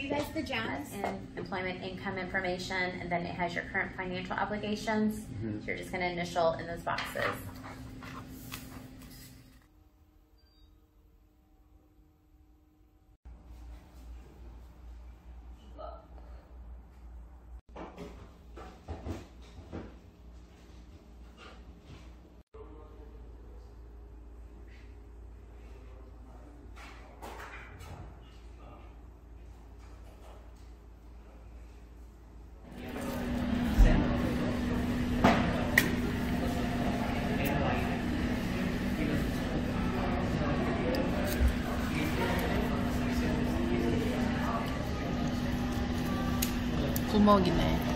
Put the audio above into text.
you guys the gems. and employment income information, and then it has your current financial obligations. Mhm. So you're just gonna initial in those boxes. 구멍이네.